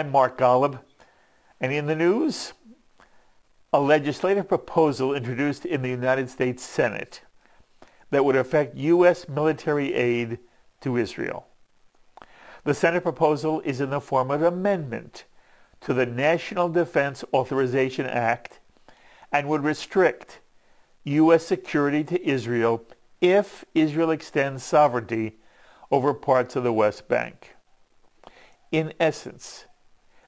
I'm Mark Golub, and in the news, a legislative proposal introduced in the United States Senate that would affect U.S. military aid to Israel. The Senate proposal is in the form of an amendment to the National Defense Authorization Act and would restrict U.S. security to Israel if Israel extends sovereignty over parts of the West Bank. In essence,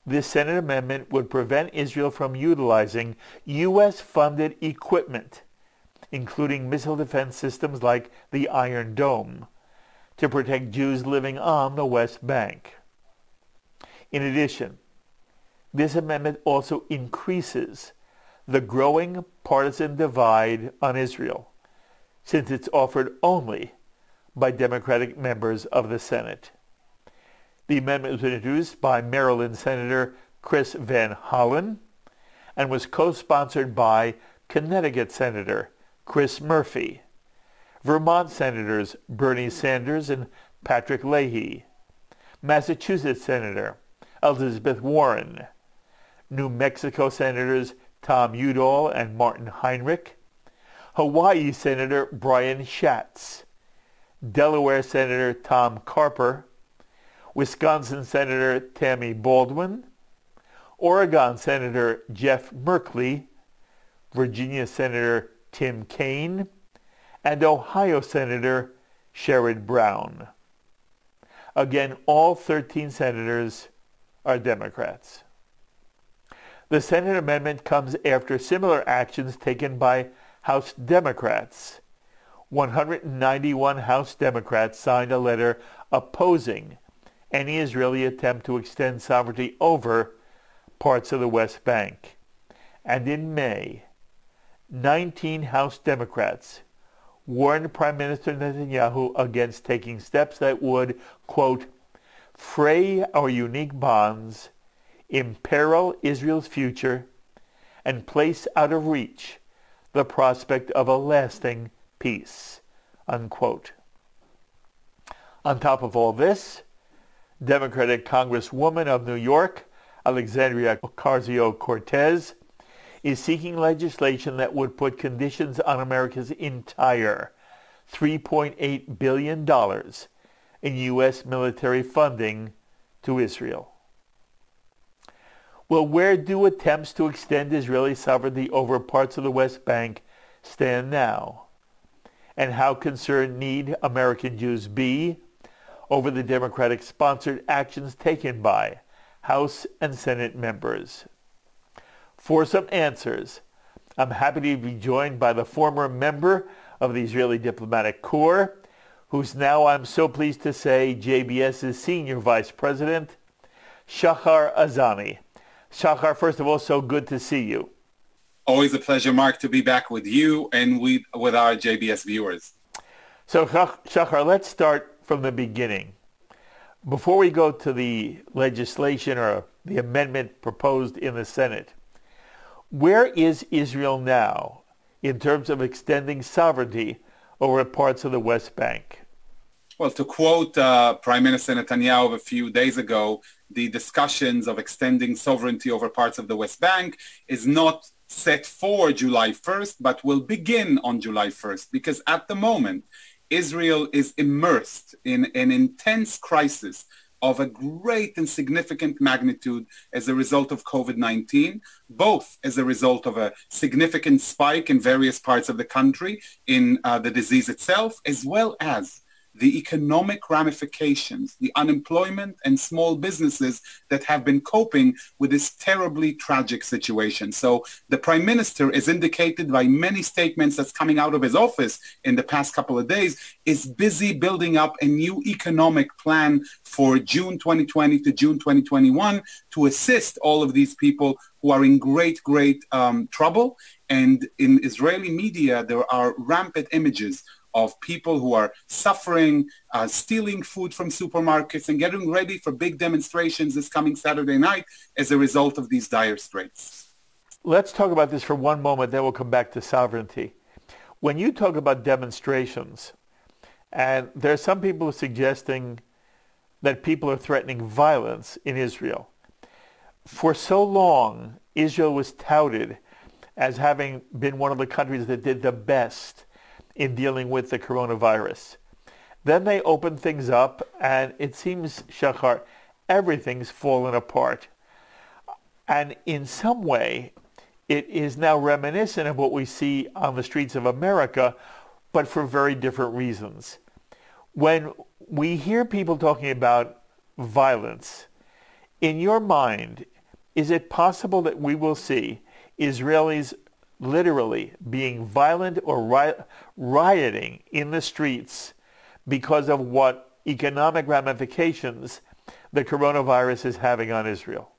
this Senate amendment would prevent Israel from utilizing U.S.-funded equipment, including missile defense systems like the Iron Dome, to protect Jews living on the West Bank. In addition, this amendment also increases the growing partisan divide on Israel, since it's offered only by Democratic members of the Senate. The amendment was introduced by Maryland Senator Chris Van Hollen and was co-sponsored by Connecticut Senator Chris Murphy, Vermont Senators Bernie Sanders and Patrick Leahy, Massachusetts Senator Elizabeth Warren, New Mexico Senators Tom Udall and Martin Heinrich, Hawaii Senator Brian Schatz, Delaware Senator Tom Carper, Wisconsin Senator Tammy Baldwin, Oregon Senator Jeff Merkley, Virginia Senator Tim Kaine, and Ohio Senator Sherrod Brown. Again, all 13 senators are Democrats. The Senate amendment comes after similar actions taken by House Democrats. 191 House Democrats signed a letter opposing any Israeli attempt to extend sovereignty over parts of the West Bank. And in May, 19 House Democrats warned Prime Minister Netanyahu against taking steps that would, quote, fray our unique bonds, imperil Israel's future, and place out of reach the prospect of a lasting peace, unquote. On top of all this, Democratic Congresswoman of New York, Alexandria Ocasio-Cortez, is seeking legislation that would put conditions on America's entire $3.8 billion in U.S. military funding to Israel. Well, where do attempts to extend Israeli sovereignty over parts of the West Bank stand now? And how concerned need American Jews be over the Democratic-sponsored actions taken by House and Senate members. For some answers, I'm happy to be joined by the former member of the Israeli Diplomatic Corps, who's now, I'm so pleased to say, JBS's Senior Vice President, Shahar Azani. Shahar, first of all, so good to see you. Always a pleasure, Mark, to be back with you and with, with our JBS viewers. So, Shahar, let's start from the beginning. Before we go to the legislation or the amendment proposed in the Senate, where is Israel now in terms of extending sovereignty over parts of the West Bank? Well, to quote uh, Prime Minister Netanyahu a few days ago, the discussions of extending sovereignty over parts of the West Bank is not set for July 1st, but will begin on July 1st because at the moment, Israel is immersed in an intense crisis of a great and significant magnitude as a result of COVID-19, both as a result of a significant spike in various parts of the country in uh, the disease itself, as well as the economic ramifications, the unemployment and small businesses that have been coping with this terribly tragic situation. So the prime minister, as indicated by many statements that's coming out of his office in the past couple of days, is busy building up a new economic plan for June 2020 to June 2021 to assist all of these people who are in great, great um, trouble. And in Israeli media, there are rampant images of people who are suffering, uh, stealing food from supermarkets and getting ready for big demonstrations this coming Saturday night as a result of these dire straits. Let's talk about this for one moment, then we'll come back to sovereignty. When you talk about demonstrations, and there are some people suggesting that people are threatening violence in Israel, For so long, Israel was touted as having been one of the countries that did the best in dealing with the coronavirus. Then they opened things up, and it seems, Shahar, everything's fallen apart. And in some way, it is now reminiscent of what we see on the streets of America, but for very different reasons. When we hear people talking about violence, in your mind, is it possible that we will see Israelis literally being violent or ri- rioting in the streets because of what economic ramifications the coronavirus is having on Israel?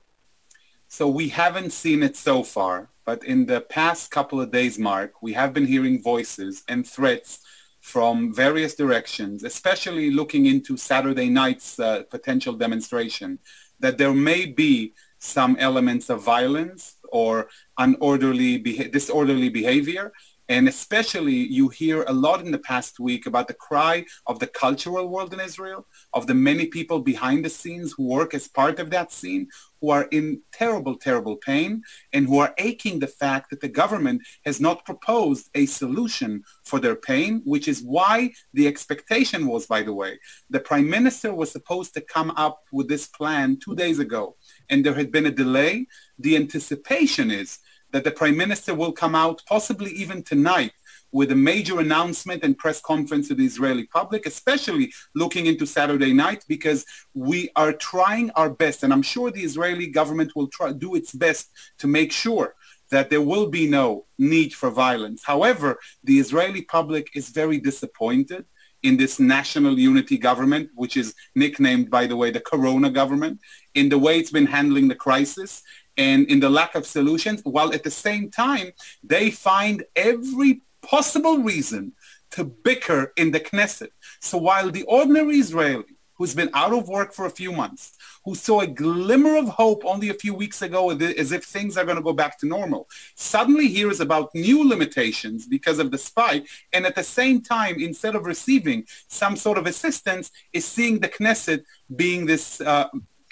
So we haven't seen it so far, but in the past couple of days, Mark, we have been hearing voices and threats from various directions, especially looking into Saturday night's uh, potential demonstration, that there may be some elements of violence or unorderly beha- disorderly behavior and especially you hear a lot in the past week about the cry of the cultural world in Israel, of the many people behind the scenes who work as part of that scene, who are in terrible, terrible pain, and who are aching the fact that the government has not proposed a solution for their pain, which is why the expectation was, by the way, the prime minister was supposed to come up with this plan two days ago, and there had been a delay. The anticipation is that the prime minister will come out possibly even tonight with a major announcement and press conference to the Israeli public, especially looking into Saturday night, because we are trying our best, and I'm sure the Israeli government will try do its best to make sure that there will be no need for violence. However, the Israeli public is very disappointed in this national unity government, which is nicknamed, by the way, the Corona government, in the way it's been handling the crisis and in the lack of solutions, while at the same time, they find every possible reason to bicker in the Knesset. So while the ordinary Israeli who's been out of work for a few months, who saw a glimmer of hope only a few weeks ago as if things are going to go back to normal, suddenly hears about new limitations because of the spike, and at the same time, instead of receiving some sort of assistance, is seeing the Knesset being this uh,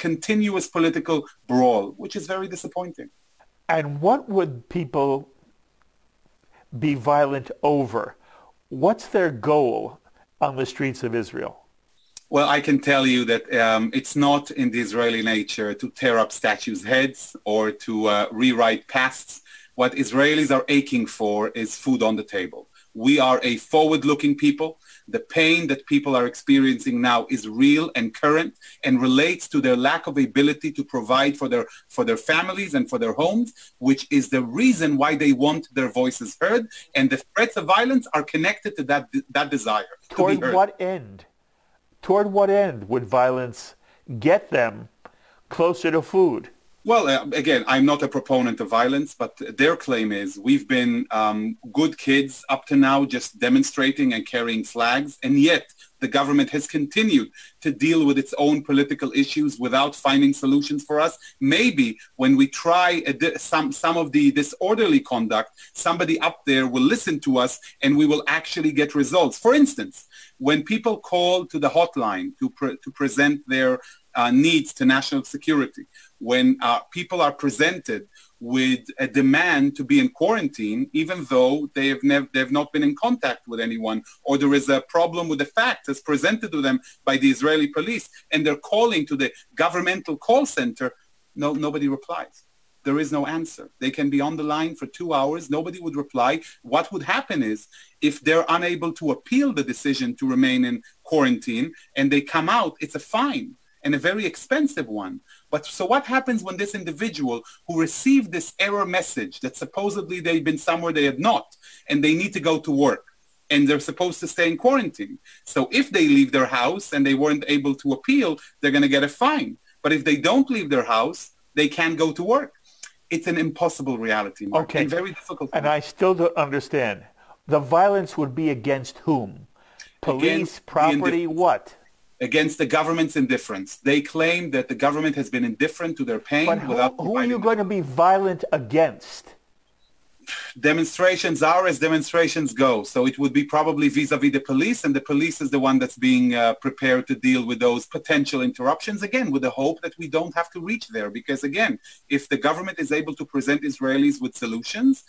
continuous political brawl, which is very disappointing. And what would people be violent over? What's their goal on the streets of Israel? Well, I can tell you that um, it's not in the Israeli nature to tear up statues' heads or to uh, rewrite pasts. What Israelis are aching for is food on the table. We are a forward-looking people the pain that people are experiencing now is real and current and relates to their lack of ability to provide for their for their families and for their homes, which is the reason why they want their voices heard. And the threats of violence are connected to that that desire. Toward to what end? Toward what end would violence get them closer to food? Well, uh, again, I'm not a proponent of violence, but their claim is we've been um, good kids up to now, just demonstrating and carrying flags, and yet the government has continued to deal with its own political issues without finding solutions for us. Maybe when we try di- some some of the disorderly conduct, somebody up there will listen to us, and we will actually get results. For instance, when people call to the hotline to pre- to present their uh, needs to national security, when uh, people are presented with a demand to be in quarantine, even though they have, nev- they have not been in contact with anyone, or there is a problem with the facts as presented to them by the Israeli police, and they're calling to the governmental call center, no, nobody replies. There is no answer. They can be on the line for two hours. Nobody would reply. What would happen is if they're unable to appeal the decision to remain in quarantine and they come out, it's a fine and a very expensive one. But so what happens when this individual who received this error message that supposedly they've been somewhere they had not and they need to go to work and they're supposed to stay in quarantine. So if they leave their house and they weren't able to appeal, they're going to get a fine. But if they don't leave their house, they can't go to work. It's an impossible reality. Mark, okay. And very difficult. And I still don't understand. The violence would be against whom? Police, against property, what? Against the government's indifference. They claim that the government has been indifferent to their pain but who, without. Who are you going to be violent against? demonstrations are as demonstrations go. So it would be probably vis-a-vis the police, and the police is the one that's being uh, prepared to deal with those potential interruptions, again, with the hope that we don't have to reach there. Because again, if the government is able to present Israelis with solutions,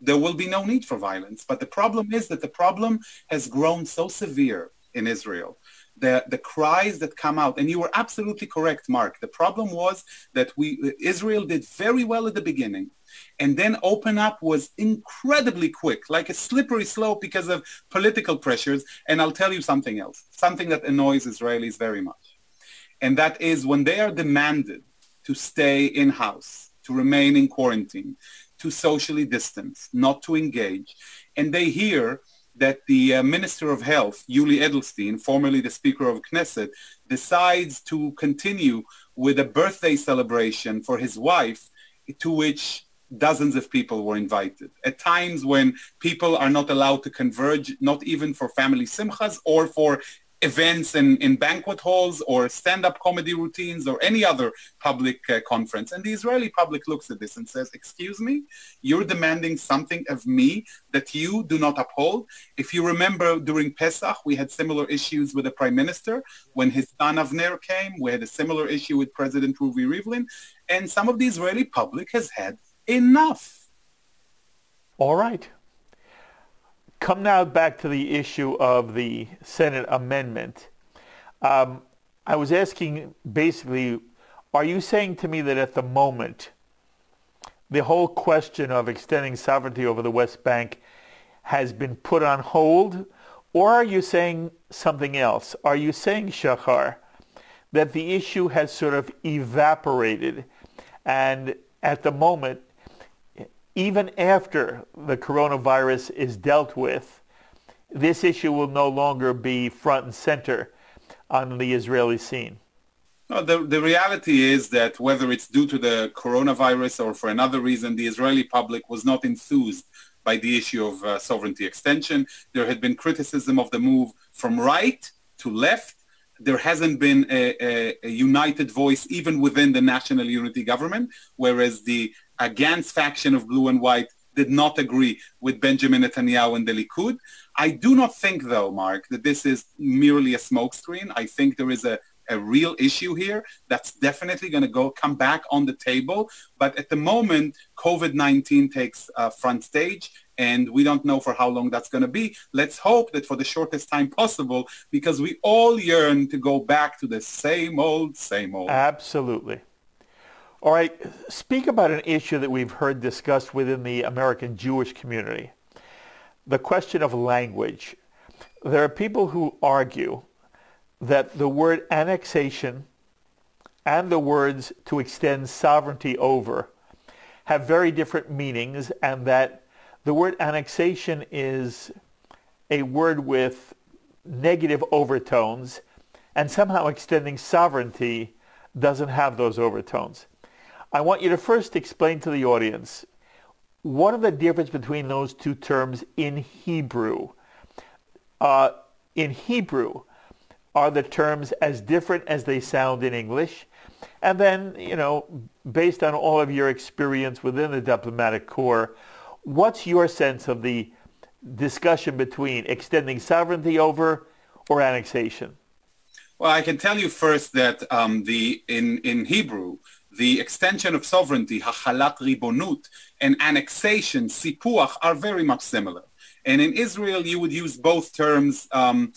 there will be no need for violence. But the problem is that the problem has grown so severe in Israel the, the cries that come out, and you were absolutely correct, Mark. The problem was that we Israel did very well at the beginning, and then open up was incredibly quick, like a slippery slope because of political pressures. And I'll tell you something else, something that annoys Israelis very much, and that is when they are demanded to stay in house, to remain in quarantine, to socially distance, not to engage, and they hear that the uh, Minister of Health, Yuli Edelstein, formerly the Speaker of Knesset, decides to continue with a birthday celebration for his wife to which dozens of people were invited. At times when people are not allowed to converge, not even for family simchas or for events in, in banquet halls or stand-up comedy routines or any other public uh, conference. And the Israeli public looks at this and says, excuse me, you're demanding something of me that you do not uphold. If you remember during Pesach, we had similar issues with the prime minister. When his son Avner came, we had a similar issue with President Ruvi Rivlin. And some of the Israeli public has had enough. All right. Come now back to the issue of the Senate amendment. Um, I was asking basically, are you saying to me that at the moment, the whole question of extending sovereignty over the West Bank has been put on hold? Or are you saying something else? Are you saying, Shahar, that the issue has sort of evaporated and at the moment even after the coronavirus is dealt with, this issue will no longer be front and center on the Israeli scene. No, the, the reality is that whether it's due to the coronavirus or for another reason, the Israeli public was not enthused by the issue of uh, sovereignty extension. There had been criticism of the move from right to left. There hasn't been a, a, a united voice even within the national unity government, whereas the Gantz faction of blue and white did not agree with Benjamin Netanyahu and the Likud. I do not think, though, Mark, that this is merely a smokescreen. I think there is a, a real issue here that's definitely going to go come back on the table. But at the moment, COVID-19 takes uh, front stage and we don't know for how long that's going to be. Let's hope that for the shortest time possible because we all yearn to go back to the same old, same old. Absolutely. All right, speak about an issue that we've heard discussed within the American Jewish community, the question of language. There are people who argue that the word annexation and the words to extend sovereignty over have very different meanings and that the word annexation is a word with negative overtones and somehow extending sovereignty doesn't have those overtones. I want you to first explain to the audience what are the difference between those two terms in Hebrew. Uh, in Hebrew, are the terms as different as they sound in English? And then, you know, based on all of your experience within the diplomatic corps, what's your sense of the discussion between extending sovereignty over or annexation? Well, I can tell you first that um, the in in Hebrew, the extension of sovereignty, hachalat ribonut, and annexation, sipuach, are very much similar. And in Israel, you would use both terms um,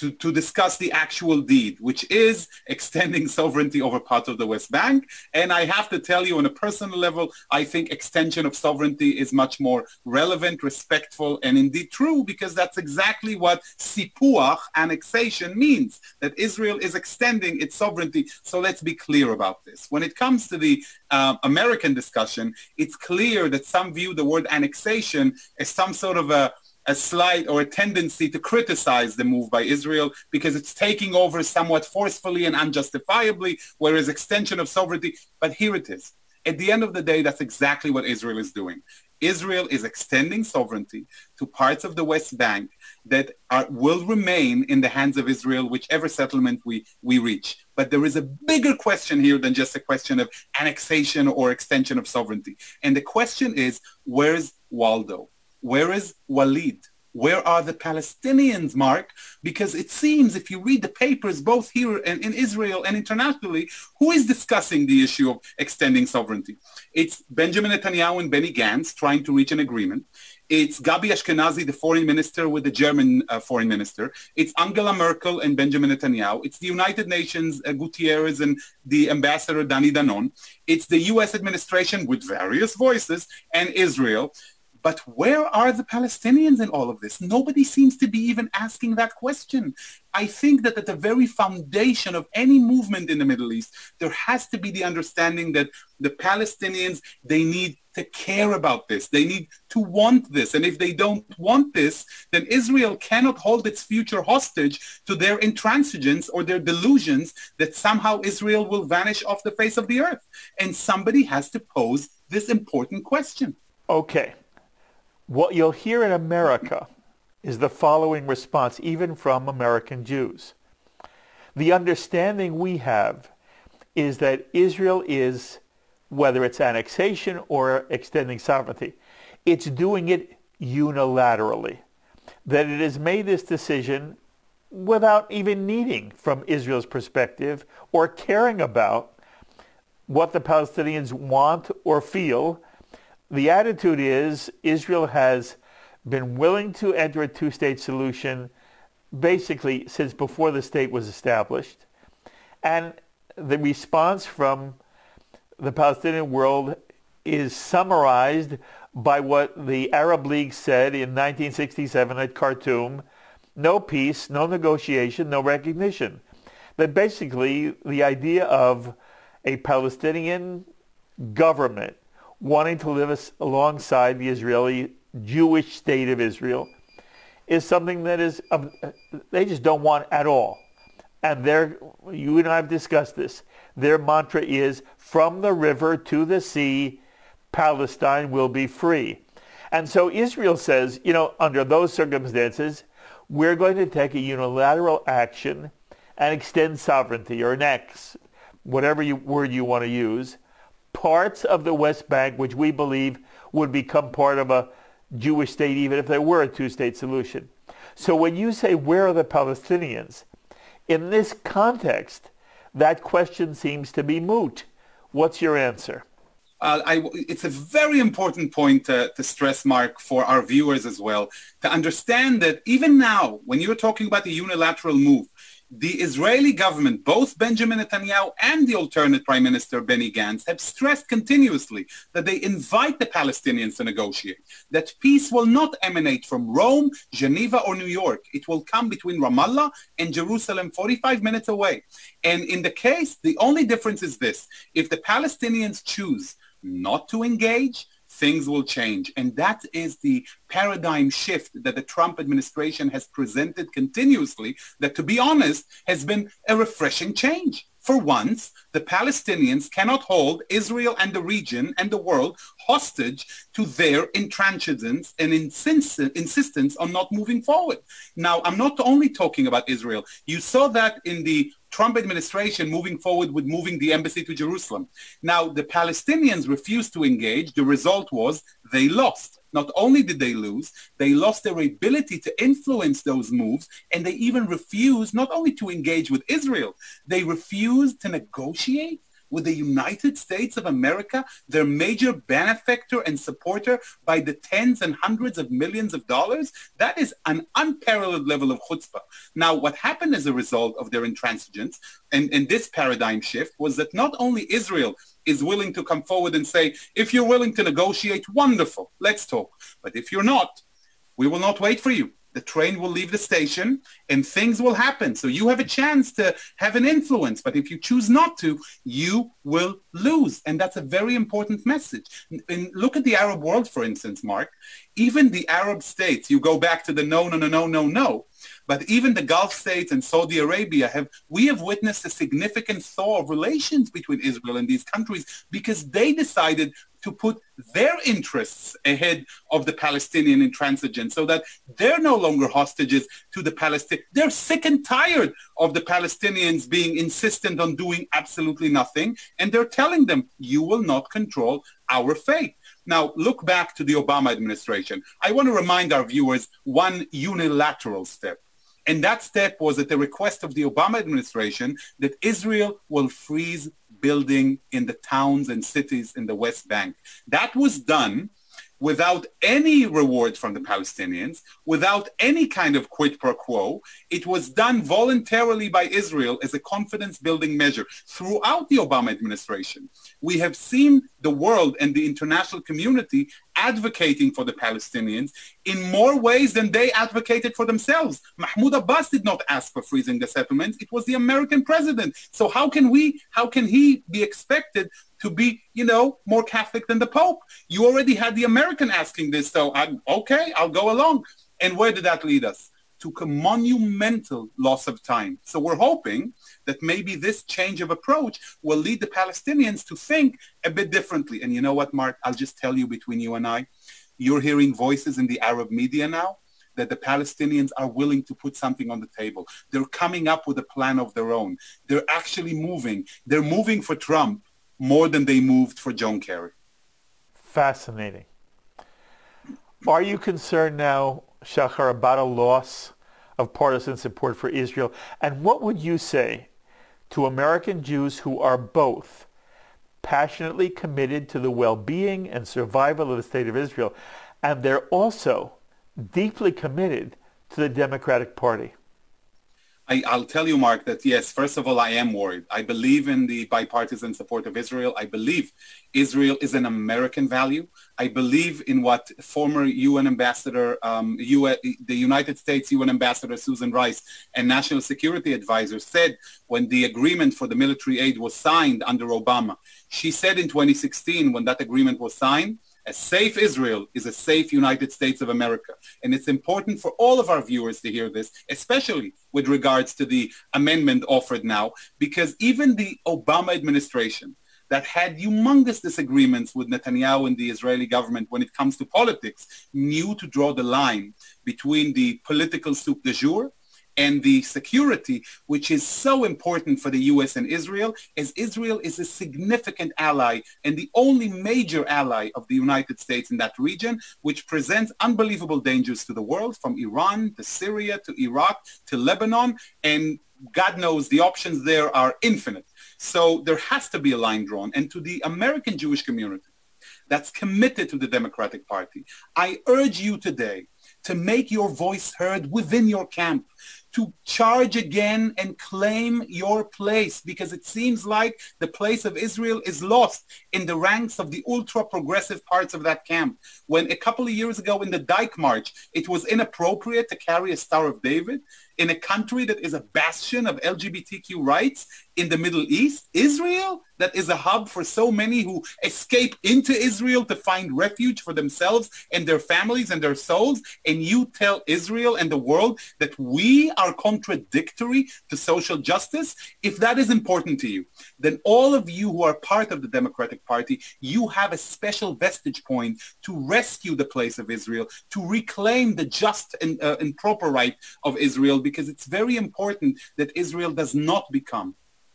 to, to discuss the actual deed, which is extending sovereignty over parts of the West Bank. And I have to tell you on a personal level, I think extension of sovereignty is much more relevant, respectful, and indeed true because that's exactly what sipuach, annexation, means, that Israel is extending its sovereignty. So let's be clear about this. When it comes to the uh, American discussion, it's clear that some view the word annexation as some sort of a a slight or a tendency to criticize the move by Israel because it's taking over somewhat forcefully and unjustifiably, whereas extension of sovereignty, but here it is. At the end of the day, that's exactly what Israel is doing. Israel is extending sovereignty to parts of the West Bank that are, will remain in the hands of Israel, whichever settlement we, we reach. But there is a bigger question here than just a question of annexation or extension of sovereignty. And the question is, where's Waldo? Where is Walid? Where are the Palestinians, Mark? Because it seems if you read the papers, both here and in Israel and internationally, who is discussing the issue of extending sovereignty? It's Benjamin Netanyahu and Benny Gantz trying to reach an agreement. It's Gabi Ashkenazi, the foreign minister with the German uh, foreign minister. It's Angela Merkel and Benjamin Netanyahu. It's the United Nations, uh, Guterres and the ambassador Danny Danon. It's the U.S. administration with various voices and Israel. But where are the Palestinians in all of this? Nobody seems to be even asking that question. I think that at the very foundation of any movement in the Middle East, there has to be the understanding that the Palestinians, they need to care about this. They need to want this. And if they don't want this, then Israel cannot hold its future hostage to their intransigence or their delusions that somehow Israel will vanish off the face of the earth. And somebody has to pose this important question. Okay. What you'll hear in America is the following response, even from American Jews. The understanding we have is that Israel is, whether it's annexation or extending sovereignty, it's doing it unilaterally. That it has made this decision without even needing, from Israel's perspective, or caring about what the Palestinians want or feel the attitude is Israel has been willing to enter a two-state solution basically since before the state was established. And the response from the Palestinian world is summarized by what the Arab League said in 1967 at Khartoum, no peace, no negotiation, no recognition. That basically the idea of a Palestinian government wanting to live alongside the Israeli Jewish state of Israel is something that is they just don't want at all. And their you and I have discussed this. Their mantra is from the river to the sea, Palestine will be free. And so Israel says, you know, under those circumstances, we're going to take a unilateral action and extend sovereignty or annex, whatever you, word you want to use, parts of the West Bank which we believe would become part of a Jewish state even if there were a two-state solution. So when you say where are the Palestinians, in this context, that question seems to be moot. What's your answer? Uh, I, it's a very important point to, to stress, Mark, for our viewers as well, to understand that even now, when you're talking about the unilateral move, the Israeli government, both Benjamin Netanyahu and the alternate Prime Minister Benny Gantz, have stressed continuously that they invite the Palestinians to negotiate, that peace will not emanate from Rome, Geneva, or New York. It will come between Ramallah and Jerusalem, 45 minutes away. And in the case, the only difference is this. If the Palestinians choose not to engage, things will change. And that is the paradigm shift that the Trump administration has presented continuously that, to be honest, has been a refreshing change. For once, the Palestinians cannot hold Israel and the region and the world hostage to their intransigence and insist- insistence on not moving forward. Now, I'm not only talking about Israel. You saw that in the Trump administration moving forward with moving the embassy to Jerusalem. Now, the Palestinians refused to engage. The result was they lost. Not only did they lose, they lost their ability to influence those moves, and they even refused not only to engage with Israel, they refused to negotiate with the United States of America, their major benefactor and supporter by the tens and hundreds of millions of dollars, that is an unparalleled level of chutzpah. Now, what happened as a result of their intransigence and, and this paradigm shift was that not only Israel is willing to come forward and say, if you're willing to negotiate, wonderful, let's talk. But if you're not, we will not wait for you the train will leave the station and things will happen. So you have a chance to have an influence. But if you choose not to, you will lose. And that's a very important message. And look at the Arab world, for instance, Mark. Even the Arab states, you go back to the no, no, no, no, no, no. But even the Gulf states and Saudi Arabia have, we have witnessed a significant thaw of relations between Israel and these countries because they decided to put their interests ahead of the Palestinian intransigence so that they're no longer hostages to the Palestinians. They're sick and tired of the Palestinians being insistent on doing absolutely nothing. And they're telling them, you will not control our fate. Now, look back to the Obama administration. I want to remind our viewers one unilateral step. And that step was at the request of the Obama administration that Israel will freeze building in the towns and cities in the West Bank. That was done without any reward from the Palestinians, without any kind of quid pro quo. It was done voluntarily by Israel as a confidence building measure throughout the Obama administration. We have seen the world and the international community advocating for the Palestinians in more ways than they advocated for themselves. Mahmoud Abbas did not ask for freezing the settlements. It was the American president. So how can we, how can he be expected to be, you know, more Catholic than the Pope. You already had the American asking this, so I'm okay, I'll go along. And where did that lead us? To a monumental loss of time. So we're hoping that maybe this change of approach will lead the Palestinians to think a bit differently. And you know what, Mark? I'll just tell you between you and I, you're hearing voices in the Arab media now that the Palestinians are willing to put something on the table. They're coming up with a plan of their own. They're actually moving. They're moving for Trump more than they moved for John Kerry. Fascinating. Are you concerned now, Shahar, about a loss of partisan support for Israel? And what would you say to American Jews who are both passionately committed to the well-being and survival of the state of Israel, and they're also deeply committed to the Democratic Party? I, will tell you, Mark, that yes, first of all, I am worried. I believe in the bipartisan support of Israel. I believe Israel is an American value. I believe in what former UN Ambassador, um, UN, the United States UN Ambassador Susan Rice and National Security Advisor said when the agreement for the military aid was signed under Obama. She said in 2016, when that agreement was signed, a safe Israel is a safe United States of America. And it's important for all of our viewers to hear this, especially with regards to the amendment offered now, because even the Obama administration that had humongous disagreements with Netanyahu and the Israeli government when it comes to politics knew to draw the line between the political soup de jour and the security, which is so important for the U.S. and Israel, as Israel is a significant ally and the only major ally of the United States in that region, which presents unbelievable dangers to the world, from Iran to Syria to Iraq to Lebanon, and God knows the options there are infinite. So there has to be a line drawn. And to the American Jewish community that's committed to the Democratic Party, I urge you today to make your voice heard within your camp to charge again and claim your place because it seems like the place of Israel is lost in the ranks of the ultra progressive parts of that camp. When a couple of years ago in the Dyke March, it was inappropriate to carry a Star of David in a country that is a bastion of LGBTQ rights in the Middle East, Israel, that is a hub for so many who escape into Israel to find refuge for themselves and their families and their souls. And you tell Israel and the world that we are contradictory to social justice. If that is important to you, then all of you who are part of the Democratic Party, you have a special vestige point to rescue the place of Israel, to reclaim the just and, uh, and proper right of Israel, because it's very important that Israel does not become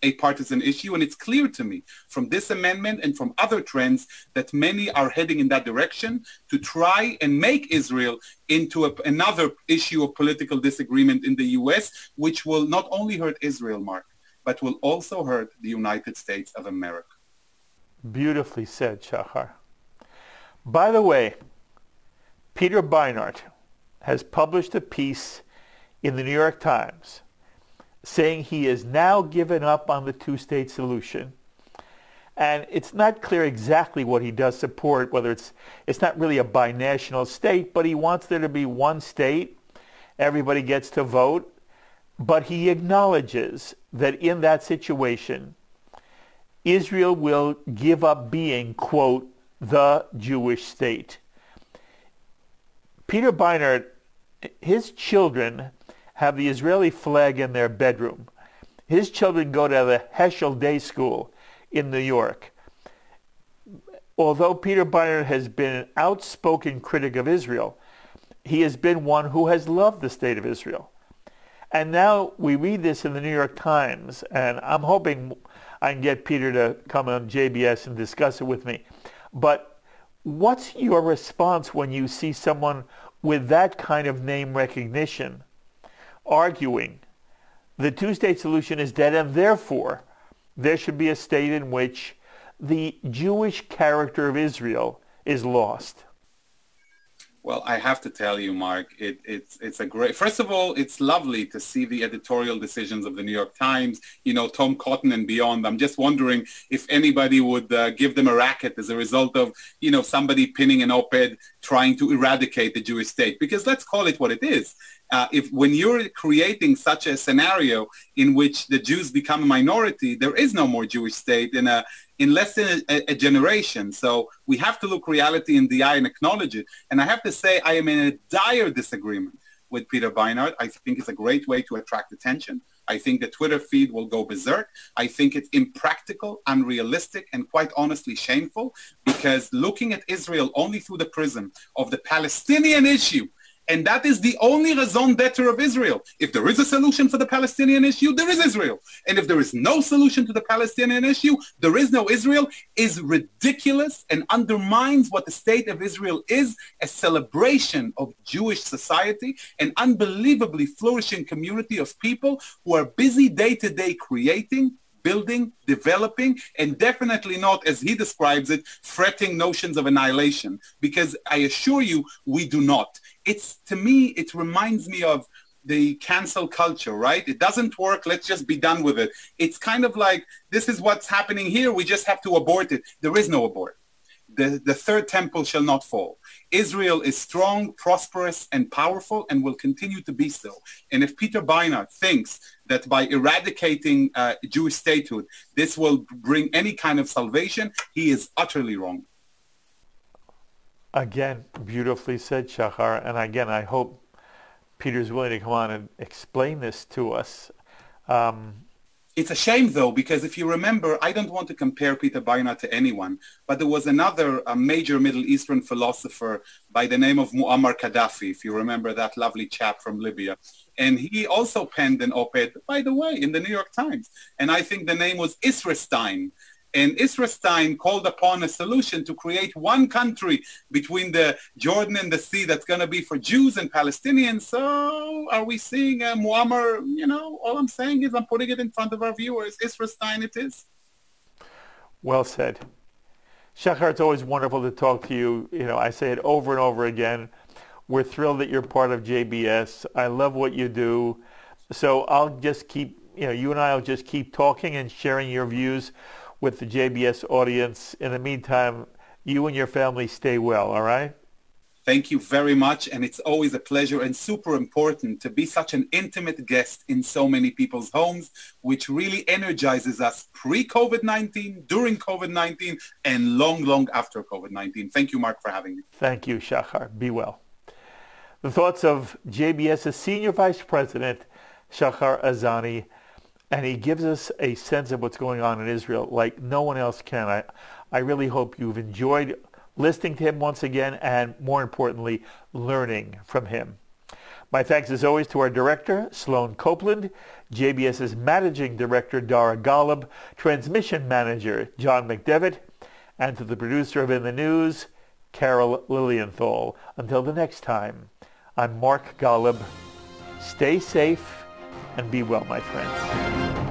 a partisan issue. And it's clear to me from this amendment and from other trends that many are heading in that direction to try and make Israel into a, another issue of political disagreement in the U.S., which will not only hurt Israel, Mark, but will also hurt the United States of America. Beautifully said, Shahar. By the way, Peter Beinart has published a piece in the New York Times saying he has now given up on the two-state solution. And it's not clear exactly what he does support, whether it's, it's not really a binational state, but he wants there to be one state. Everybody gets to vote. But he acknowledges that in that situation, Israel will give up being, quote, the Jewish state. Peter Beinart, his children have the Israeli flag in their bedroom. His children go to the Heschel Day School in New York. Although Peter Beinart has been an outspoken critic of Israel, he has been one who has loved the state of Israel. And now we read this in the New York Times, and I'm hoping I can get Peter to come on JBS and discuss it with me. But what's your response when you see someone with that kind of name recognition arguing the two-state solution is dead and therefore there should be a state in which the Jewish character of Israel is lost? Well, I have to tell you, Mark, it, it's it's a great. First of all, it's lovely to see the editorial decisions of the New York Times. You know, Tom Cotton and beyond. I'm just wondering if anybody would uh, give them a racket as a result of you know somebody pinning an op-ed trying to eradicate the Jewish state. Because let's call it what it is. Uh, if when you're creating such a scenario in which the Jews become a minority, there is no more Jewish state in a in less than a, a, generation. So we have to look reality in the eye and acknowledge it. And I have to say, I am in a dire disagreement with Peter Beinart. I think it's a great way to attract attention. I think the Twitter feed will go berserk. I think it's impractical, unrealistic, and quite honestly shameful because looking at Israel only through the prism of the Palestinian issue and that is the only raison d'etre of Israel. If there is a solution for the Palestinian issue, there is Israel. And if there is no solution to the Palestinian issue, there is no Israel, is ridiculous and undermines what the state of Israel is, a celebration of Jewish society, an unbelievably flourishing community of people who are busy day to day creating, building, developing, and definitely not, as he describes it, fretting notions of annihilation. Because I assure you, we do not it's to me, it reminds me of the cancel culture, right? It doesn't work. Let's just be done with it. It's kind of like, this is what's happening here. We just have to abort it. There is no abort. The, the third temple shall not fall. Israel is strong, prosperous, and powerful and will continue to be so. And if Peter Beinart thinks that by eradicating uh, Jewish statehood, this will bring any kind of salvation, he is utterly wrong. Again, beautifully said, Shahar. And again, I hope Peter's willing to come on and explain this to us. Um, it's a shame, though, because if you remember, I don't want to compare Peter Beinart to anyone, but there was another major Middle Eastern philosopher by the name of Muammar Gaddafi, if you remember that lovely chap from Libya. And he also penned an op-ed, by the way, in the New York Times. And I think the name was Isratine. And Isratine called upon a solution to create one country between the Jordan and the sea that's going to be for Jews and Palestinians. So are we seeing a Muammar? You know, all I'm saying is I'm putting it in front of our viewers. Isratine it is. Well said. Shahar, it's always wonderful to talk to you. You know, I say it over and over again. We're thrilled that you're part of JBS. I love what you do. So I'll just keep, you know, you and I will just keep talking and sharing your views with the JBS audience. In the meantime, you and your family stay well, all right? Thank you very much. And it's always a pleasure and super important to be such an intimate guest in so many people's homes, which really energizes us pre-COVID-19, during COVID-19, and long, long after COVID-19. Thank you, Mark, for having me. Thank you, Shahar. Be well. The thoughts of JBS's Senior Vice President, Shahar Azani, and he gives us a sense of what's going on in Israel like no one else can. I, I really hope you've enjoyed listening to him once again and more importantly, learning from him. My thanks as always to our director, Sloan Copeland, JBS's managing director, Dara Golub, transmission manager, John McDevitt, and to the producer of In the News, Carol Lilienthal. Until the next time, I'm Mark Golub. Stay safe and be well, my friends.